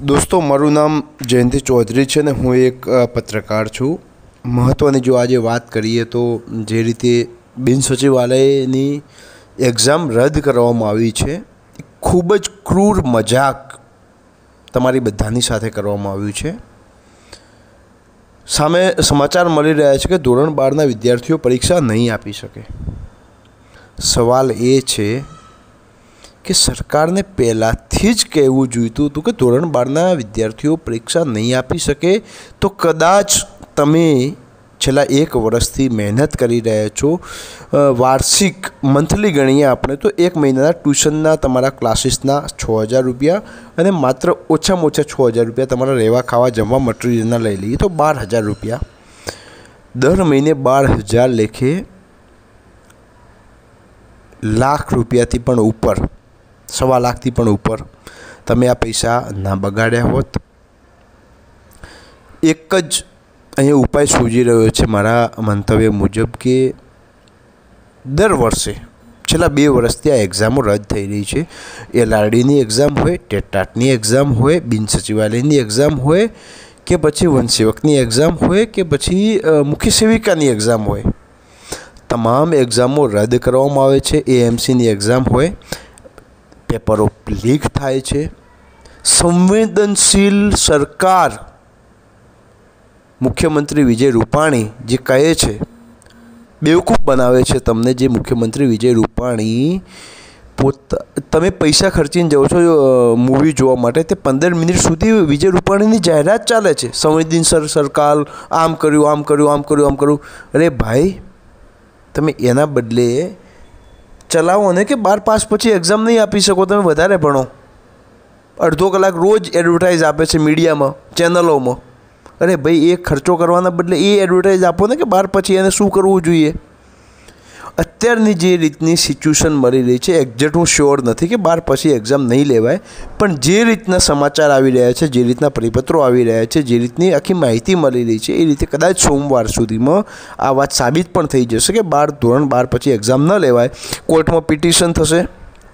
દોસ્તો, મારું નામ જયંતિ ચૌધરી છે ને હું એક પત્રકાર છું. મહત્ત્વની જો આજે વાત કરીએ તો જે રીતે બિન સચિવાલયની એક્ઝામ રદ કરવામાં આવી છે, ખૂબ જ ક્રૂર મજાક તમારી બધાની સાથે કરવામાં આવ્યું છે. સામે સમાચાર મળી રહ્યા છે કે ધોરણ બારના વિદ્યાર્થીઓ પરીક્ષા નહીં આપી શકે. સવાલ એ છે કે સરકારને પહેલાંથી જ કહેવું જોઈતું હતું કે ધોરણ બારના વિદ્યાર્થીઓ પરીક્ષા નહીં આપી શકે, તો કદાચ તમે છેલ્લા એક વર્ષથી મહેનત કરી રહ્યા છો. વાર્ષિક મંથલી ગણીએ આપણે, તો એક મહિનાના ટ્યુશનના તમારા ક્લાસીસના છ હજાર રૂપિયા અને માત્ર ઓછામાં ઓછા છ હજાર રૂપિયા તમારા રહેવા ખાવા જમવા મટીરિયલના લઈ લઈએ, તો બાર હજાર રૂપિયા. દર મહિને બાર હજાર લેખે લાખ રૂપિયાથી પણ ઉપર સવા લાખથી પણ ઉપર. તમે આ પૈસા ના બગાડ્યા હોત. એક જ અહીંયા ઉપાય સૂજી રહ્યો છે મારા મંતવ્ય મુજબ કે દર વર્ષે, છેલ્લા બે વર્ષથી આ એક્ઝામો રદ થઈ રહી છે. એલઆરડીની એક્ઝામ હોય ટેટાટની એક્ઝામ હોય, બિન સચિવાલયની એક્ઝામ હોય કે પછી વનસેવકની એક્ઝામ હોય કે પછી મુખ્ય સેવિકાની એક્ઝામ હોય. તમામ એક્ઝામો રદ કરવામાં આવે છે, એએમસીની એક્ઝામ હોય પેપરો લીક થાય છે. સંવેદનશીલ સરકાર મુખ્યમંત્રી વિજય રૂપાણી જે કહે છે, બેવકૂફ બનાવે છે તમને જે મુખ્યમંત્રી વિજય રૂપાણી પોત, તમે પૈસા ખર્ચીને જાઓ છો મૂવી જોવા માટે, તે પંદર મિનિટ સુધી વિજય રૂપાણીની જાહેરાત ચાલે છે. સંવેદનશીલ સરકાર, આમ કર્યું આમ કર્યું આમ કર્યું આમ કર્યું. અરે ભાઈ, તમે એના બદલે ચલાવો ને કે બાર પાસ પછી એક્ઝામ નહીં આપી શકો, તમે વધારે ભણો. અડધો કલાક રોજ એડવર્ટાઇઝ આપે છે મીડિયામાં ચેનલોમાં અરે ભાઈ, એ ખર્ચો કરવાના બદલે એ એડવર્ટાઇઝ આપો ને કે બાર પછી એને શું કરવું જોઈએ? અત્યારની જે રીતની સિચ્યુએશન મળી રહી છે એક્ઝેક્ટ હું શ્યોર નથી કે બાર પછી એક્ઝામ નહીં લેવાય, પણ જે રીતના સમાચાર આવી રહ્યા છે, જે રીતના પરિપત્રો આવી રહ્યા છે, જે રીતની આખી માહિતી મળી રહી છે, એ રીતે કદાચ સોમવાર સુધીમાં આ વાત સાબિત પણ થઈ જશે કે બાર ધોરણ બાર પછી એક્ઝામ ન લેવાય. કોર્ટમાં પિટિશન થશે.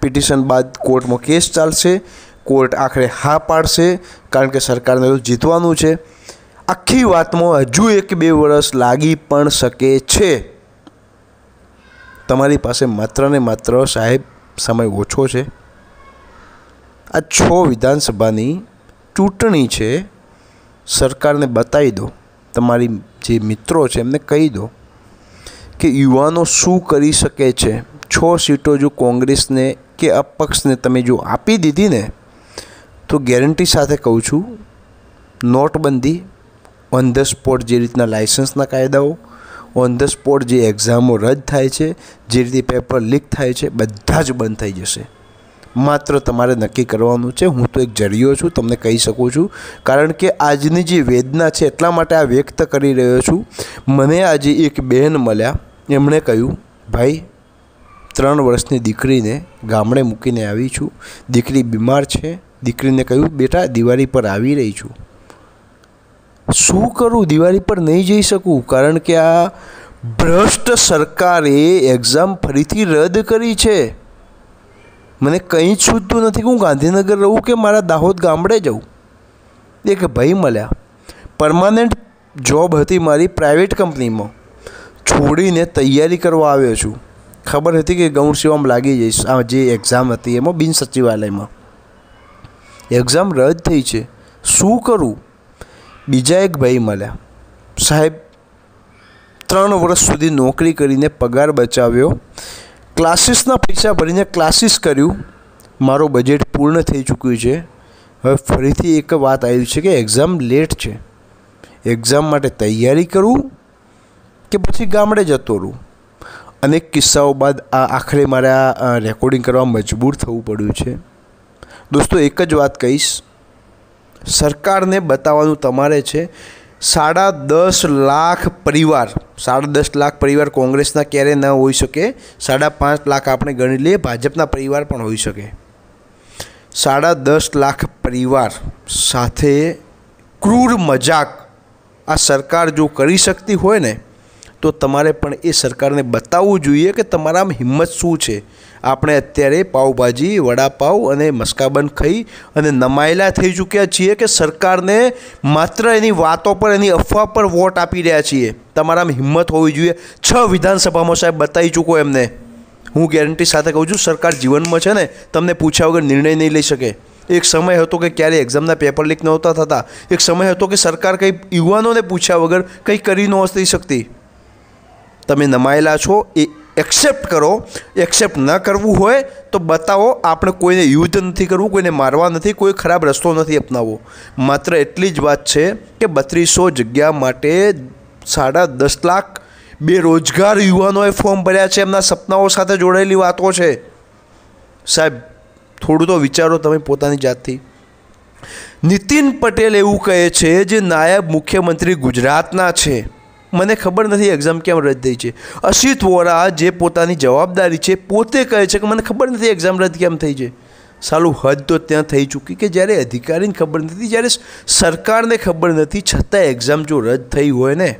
પિટિશન બાદ કોર્ટમાં કેસ ચાલશે. કોર્ટ આખરે હા પાડશે, કારણ કે સરકારને તો જીતવાનું છે. આખી વાતમાં હજુ એક બે વર્ષ લાગી પણ શકે છે. તમારી પાસે માત્ર ને માત્ર સાહેબ સમય ઓછો છે. આ છ વિધાનસભાની ચૂંટણી છે. સરકારને બતાવી દો. તમારી જે મિત્રો છે એમને કહી દો કે યુવાનો શું કરી શકે છે. છ સીટો જો કોંગ્રેસને કે અપક્ષને તમે જો આપી દીધી ને, તો ગેરંટી સાથે કહું છું, નોટબંધી ઓન ધ સ્પોટ જે રીતના લાઇસન્સના કાયદાઓ ઓન ધ સ્પોટ જે એક્ઝામો રદ થાય છે, જે રીતે પેપર લીક થાય છે, બધા જ બંધ થઈ જશે. માત્ર તમારે નક્કી કરવાનું છે, હું તો એક જરિયો છું, તમને કહી શકું છું. કારણ કે આજની જે વેદના છે, એટલા માટે આ વ્યક્ત કરી રહ્યો છું. મને આજે એક બહેન મળ્યા, એમણે કહ્યું, ભાઈ, ત્રણ વર્ષની દીકરીને ગામડે મૂકીને આવી છું. દીકરી બીમાર છે. દીકરીને કહ્યું, બેટા, દિવાળી પર આવી રહી છું. શું કરું? દિવાળી પર નહીં જઈ શકું? કારણ કે આ ભ્રષ્ટ સરકારે એક્ઝામ ફરીથી રદ કરી છે. મને કંઈ જ સૂચતું નથી કે હું ગાંધીનગર રહું કે મારા દાહોદ ગામડે જઉં. એક ભાઈ મળ્યા. પરમાનન્ટ જોબ હતી મારી પ્રાઇવેટ કંપનીમાં છોડીને તૈયારી કરવા આવ્યો છું. ખબર હતી કે ગૌણ સેવામાં લાગી જઈશ. આ જે એક્ઝામ હતી એમાં બિન સચિવાલયમાં. એક્ઝામ રદ થઈ છે. શું કરું? બીજા એક ભાઈ મળ્યા. સાહેબ, ત્રણ વર્ષ સુધી નોકરી કરીને પગાર બચાવ્યો. ક્લાસીસના પૈસા ભરીને ક્લાસીસ કર્યું. મારું બજેટ પૂર્ણ થઈ ચૂક્યું છે. હવે ફરીથી એક વાત આવી છે કે એક્ઝામ લેટ છે. એક્ઝામ માટે તૈયારી કરું કે પછી ગામડે જતો રહું? અનેક કિસ્સાઓ બાદ આ આખરે મારે આ રેકોર્ડિંગ કરવા મજબૂર થવું પડ્યું છે. દોસ્તો, એક જ વાત કહીશ. સરકારને બતાવવાનું તમારે છે, સાડા દસ લાખ પરિવાર, સાડા દસ લાખ પરિવાર કોંગ્રેસના ક્યારે ન હોઈ શકે, સાડા પાંચ લાખ આપણે ગણી લઈએ, ભાજપના પરિવાર પણ હોઈ શકે. સાડા દસ લાખ પરિવાર સાથે ક્રૂર મજાક આ સરકાર જો કરી શકતી હોય ને તો તમારે પણ એ સરકારને બતાવવું જોઈએ કે તમારામાં હિંમત શું છે. આપણે અત્યારે પાઉભાજી, વડાપાવ અને મસ્કાબન ખાઈ અને નમાયેલા થઈ ચૂક્યા છીએ કે સરકારને માત્ર એની વાતો પર, એની અફવા પર વોટ આપી રહ્યા છીએ. તમારામાં હિંમત હોવી જોઈએ. છ વિધાનસભામાં સાહેબ બતાવી ચૂકો એમને. હું ગેરંટી સાથે કહું છું, સરકાર જીવનમાં છે ને, તમને પૂછ્યા વગર નિર્ણય નહીં લઈ શકે. એક સમય હતો કે ક્યારે એક્ઝામના પેપર લીક નહોતા થતા. એક સમય હતો કે સરકાર કંઈ યુવાનોને પૂછ્યા વગર કંઈ કરી નહોતી શકતી. તમે નમાયેલા છો, એ એક્સેપ્ટ કરો. એક્સેપ્ટ ન કરવું હોય તો બતાવો, આપણે કોઈને યુદ્ધ નથી કરવું, કોઈને મારવા નથી, કોઈ ખરાબ રસ્તો નથી અપનાવવો. માત્ર એટલી જ વાત છે કે બત્રીસો જગ્યા માટે સાડા દસ લાખ બેરોજગાર યુવાનોએ ફોર્મ ભર્યા છે. એમના સપનાઓ સાથે જોડાયેલી વાતો છે. સાહેબ, થોડું તો વિચારો તમે પોતાની જાતથી. નીતિન પટેલ એવું કહે છે જે નાયબ મુખ્યમંત્રી ગુજરાતના છે. મને ખબર નથી એક્ઝામ કેમ રદ થઈ છે. અસિત વોરા જે પોતાની જવાબદારી છે, પોતે કહે છે કે મને ખબર નથી એક્ઝામ રદ કેમ થઈ છે. સાલું હદ તો ત્યાં થઈ ચૂકી કે જ્યારે અધિકારીને ખબર નથી, જ્યારે સરકારને ખબર નથી છતાં એક્ઝામ જો રદ થઈ હોય ને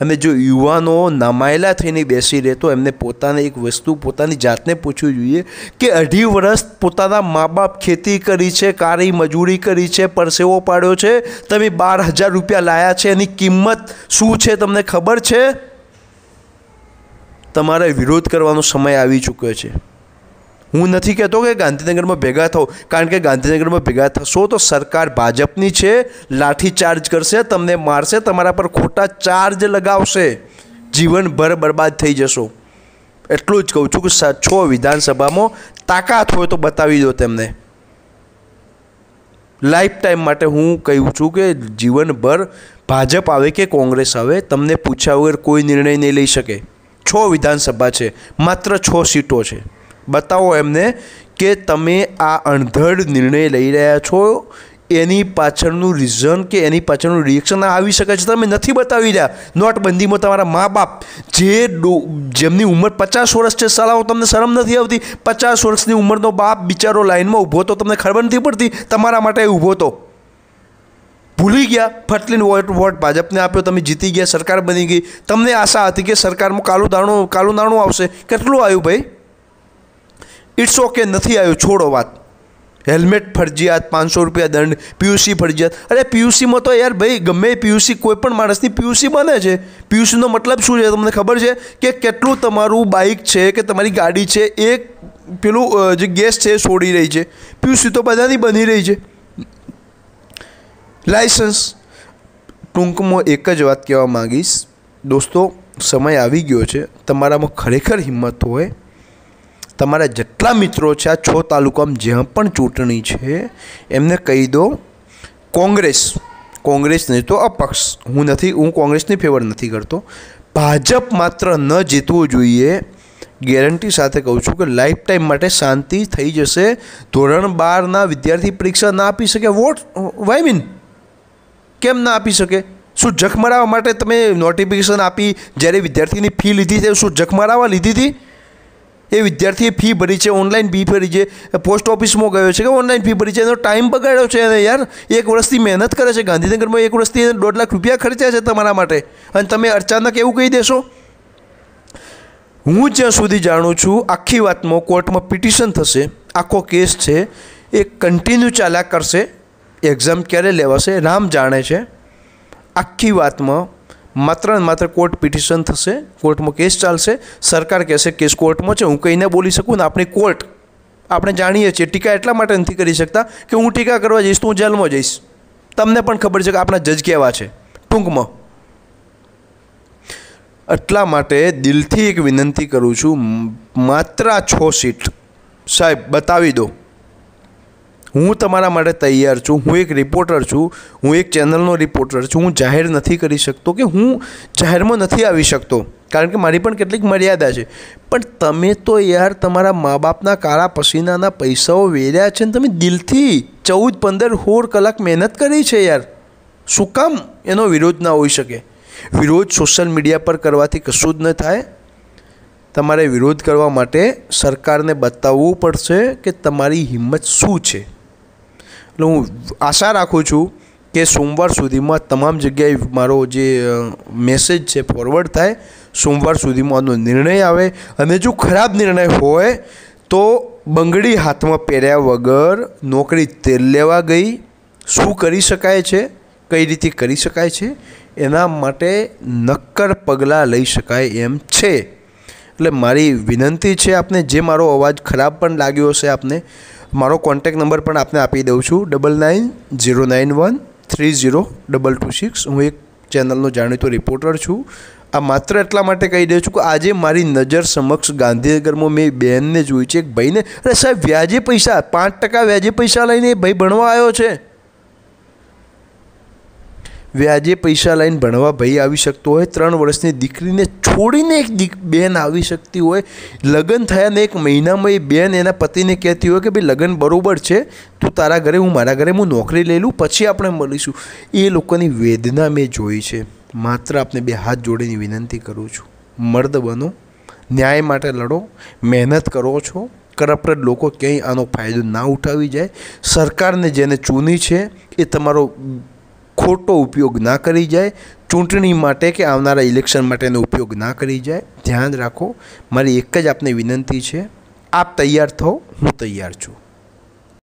અને જો યુવાનો નમાયેલા થઈને બેસી રહે તો એમને પોતાને એક વસ્તુ, પોતાની જાતને પૂછવું જોઈએ કે અઢી વર્ષ પોતાના મા બાપ ખેતી કરી છે, કારી મજૂરી કરી છે, પરસેવો પાડ્યો છે, તમે બાર હજાર રૂપિયા લાયા છે, એની કિંમત શું છે તમને ખબર છે? તમારે વિરોધ કરવાનો સમય આવી ચૂક્યો છે. હું નથી કહેતો કે ગાંધીનગરમાં ભેગા થાઓ, કારણ કે ગાંધીનગરમાં ભેગા થશો તો સરકાર ભાજપની છે, લાઠી ચાર્જ કરશે, તમને મારશે, તમારા પર ખોટા ચાર્જ લગાવશે. જીવનભર બરબાદ થઈ જશો. એટલું જ કહું છું કે છ વિધાનસભામાં તાકાત હોય તો બતાવી દો તેમને. લાઈફ ટાઈમ માટે હું કહું છું કે જીવનભર ભાજપ આવે કે કોંગ્રેસ આવે, તમને પૂછ્યા વગર કોઈ નિર્ણય નહીં લઈ શકે. છ વિધાનસભા છે, માત્ર છ સીટો છે. બતાવો એમને કે તમે આ અણધડ નિર્ણય લઈ રહ્યા છો, એની પાછળનું રીઝન કે એની પાછળનું રિએક્શન આવી શકે છે તમે નથી બતાવી રહ્યા. નોટબંધીમાં તમારા મા બાપ જે જેમની ઉંમર પચાસ વર્ષ છે સાલાઓ તમને શરમ નથી આવતી. પચાસ વર્ષની ઉંમરનો બાપ બિચારો લાઈનમાં ઊભો તો તમને ખબર નથી પડતી, તમારા માટે ઊભો તો. ભૂલી ગયા, ફટલીને વોટ વોટ ભાજપને આપ્યો, તમે જીતી ગયા, સરકાર બની ગઈ. તમને આશા હતી કે સરકારમાં કાલું દાણું કાલું દાણું આવશે. કેટલું આવ્યું ભાઈ? ઇટ્સ ઓકે નથી આવ્યું. છોડો વાત. હેલ્મેટ ફરજિયાત, પાંચસો રૂપિયા દંડ પીયુસી ફરજિયાત. અરે પીયુસીમાં તો યાર ભાઈ, ગમે પીયુસી કોઈ પણ માણસની પીયુસી બને છે. પીયુસીનો મતલબ શું છે તમને ખબર છે? કે કેટલું તમારું બાઇક છે, કે તમારી ગાડી છે, એ પેલું જે ગેસ છે એ છોડી રહી છે. પીયુસી તો બધાની બની રહી છે. લાઇસન્સ ટૂંકમાં એક જ વાત કહેવા માગીશ. દોસ્તો, સમય આવી ગયો છે. તમારામાં ખરેખર હિંમત હોય તમારા જેટલા મિત્રો છે, આ છ તાલુકામાં જ્યાં પણ ચૂંટણી છે, એમને કહી દો, કોંગ્રેસ કોંગ્રેસ નહીં તો અપક્ષ. હું નથી, હું કોંગ્રેસની ફેવર નથી કરતો. ભાજપ માત્ર ન જીતવું જોઈએ ગેરંટી સાથે કહું છું કે લાઈફ ટાઈમ માટે શાંતિ થઈ જશે. ધોરણ બારના વિદ્યાર્થી પરીક્ષા ના આપી શકે વોટ વાય મીન કેમ ના આપી શકે? શું જખમરાવા માટે તમે નોટિફિકેશન આપી, જ્યારે વિદ્યાર્થીની ફી લીધી છે, શું જખમરાવા લીધી હતી? એ વિદ્યાર્થીએ ફી ભરી છે ઓનલાઈન ફી ભરી છે પોસ્ટ ઓફિસમાં ગયો છે કે ઓનલાઈન ફી ભરી છે, એનો ટાઈમ બગાડ્યો છે અને યાર. એક વર્ષથી મહેનત કરે છે, ગાંધીનગરમાં એક વર્ષથી દોઢ લાખ રૂપિયા ખર્ચ્યા છે તમારા માટે. અને તમે અચાનક એવું કહી દેશો? હું જ્યાં સુધી જાણું છું, આખી વાતમાં કોર્ટમાં પિટિશન થશે, આખો કેસ છે, એ કન્ટિન્યુ ચાલ્યા કરશે એક્ઝામ ક્યારે લેવાશે, રામ જાણે છે. આખી વાતમાં માત્ર ને માત્ર કોર્ટ પિટિશન થશે, કોર્ટમાં કેસ ચાલશે, સરકાર કહેશે કેસ કોર્ટમાં છે, હું કંઈ બોલી શકું ને આપણી કોર્ટ, આપણે જાણીએ છીએ, ટીકા એટલા માટે નથી કરી શકતા કે હું ટીકા કરવા જઈશ તો હું જેલમાં જઈશ. તમને પણ ખબર છે કે આપણા જજ કેવા છે. ટૂંકમાં. એટલા માટે દિલથી એક વિનંતી કરું છું માત્ર આ છ સીટ. સાહેબ, બતાવી દો. હું તમારા માટે તૈયાર છું, હું એક રિપોર્ટર છું, હું એક ચેનલનો રિપોર્ટર છું, હું જાહેર નથી કરી શકતો કે હું જાહેરમાં નથી આવી શકતો. કારણ કે મારી પણ કેટલીક મર્યાદા છે. પણ તમે તો યાર તમારા મા બાપના કાળા પસીનાના પૈસાઓ વેર્યા છે ને તમે દિલથી ચૌદ પંદર સોળ કલાક મહેનત કરી છે યાર. શું કામ એનો વિરોધ ના હોઈ શકે? વિરોધ સોશિયલ મીડિયા પર કરવાથી કશું જ ન થાય. તમારે વિરોધ કરવા માટે સરકારને બતાવવું પડશે કે તમારી હિંમત શું છે? એટલે હું આશા રાખું છું કે સોમવાર સુધીમાં તમામ જગ્યાએ મારો જે મેસેજ છે ફોરવર્ડ થાય, સોમવાર સુધીમાં આનો નિર્ણય આવે અને જો ખરાબ નિર્ણય હોય તો બંગડી હાથમાં પહેર્યા વગર નોકરી તેલ લેવા ગઈ. શું કરી શકાય છે? કઈ રીતે કરી શકાય છે? એના માટે નક્કર પગલાં લઈ શકાય એમ છે. એટલે મારી વિનંતી છે આપને, જે મારો અવાજ ખરાબ પણ લાગ્યો હશે આપને મારો કોન્ટેક નંબર પણ આપને આપી દઉં છું. Double nine zero nine one three zero double two six હું એક ચેનલનો જાણીતો રિપોર્ટર છું. આ માત્ર એટલા માટે કહી દઉં છું કે આજે મારી નજર સમક્ષ ગાંધીનગરમાં મેં બહેનને જોઈ છે, એક ભાઈને. અરે સાહેબ, વ્યાજે પૈસા, પાંચ ટકા વ્યાજે પૈસા લઈને એ ભાઈ ભણવા આવ્યો છે. વ્યાજે પૈસા લઈને ભણવા ભાઈ આવી શકતો હોય, ત્રણ વર્ષની દીકરીને છોડીને એક દીક, બેન આવી શકતી હોય. લગ્ન થયાને એક મહિનામાં એ બેન એના પતિને કહેતી હોય કે ભાઈ લગ્ન બરાબર છે, તું તારા ઘરે, હું મારા ઘરે, હું નોકરી લઈ લઉં, પછી આપણે મળીશું. એ લોકોની વેદના મેં જોઈ છે. માત્ર આપને બે હાથ જોડીની વિનંતી કરું છું. મર્દ બનો, ન્યાય માટે લડો, મહેનત કરો છો. કરપ્ટેડ લોકો ક્યાંય આનો ફાયદો ના ઉઠાવી જાય. સરકારને જેને ચૂની છે, એ તમારો ખોટો ઉપયોગ ના કરી જાય, ચૂંટણી માટે કે આવનારા ઇલેક્શન માટેનો ઉપયોગ ના કરી જાય. ધ્યાન રાખો, મારી એક જ આપને વિનંતી છે, આપ તૈયાર થો, હું તૈયાર છું.